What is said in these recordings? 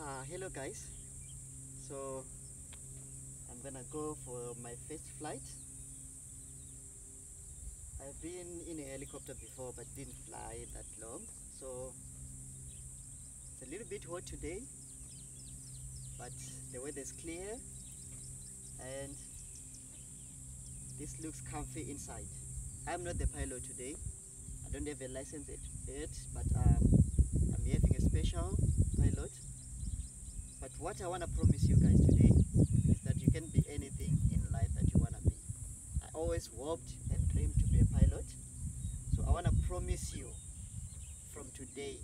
Uh, hello guys. So I'm gonna go for my first flight. I've been in a helicopter before but didn't fly that long. So it's a little bit hot today, but the weather is clear and this looks comfy inside. I'm not the pilot today. I don't have a license yet, but um, I'm having a special. But what I want to promise you guys today is that you can be anything in life that you want to be. I always hoped and dreamed to be a pilot. So I want to promise you from today,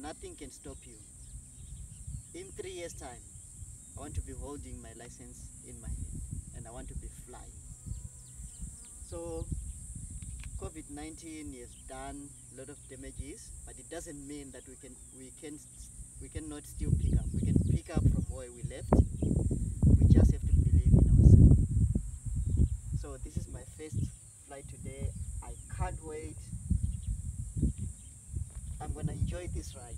nothing can stop you. In three years' time, I want to be holding my license in my hand and I want to be flying. So COVID-19 has done a lot of damages, but it doesn't mean that we can we can we cannot still pick up. We can pick up from where we left. We just have to believe in ourselves. So this is my first flight today. I can't wait. I'm gonna enjoy this ride.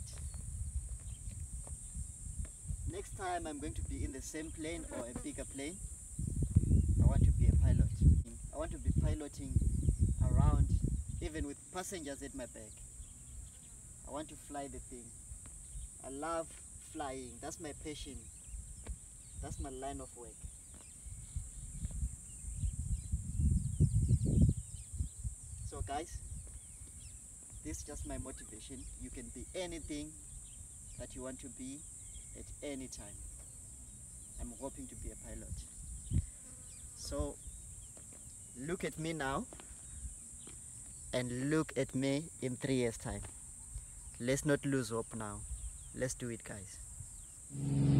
Next time I'm going to be in the same plane or a bigger plane. I want to be a pilot. I want to be piloting around even with passengers at my back. I want to fly the thing. I love flying. That's my passion. That's my line of work. So guys, this is just my motivation. You can be anything that you want to be at any time. I'm hoping to be a pilot. So look at me now and look at me in three years time. Let's not lose hope now. Let's do it guys.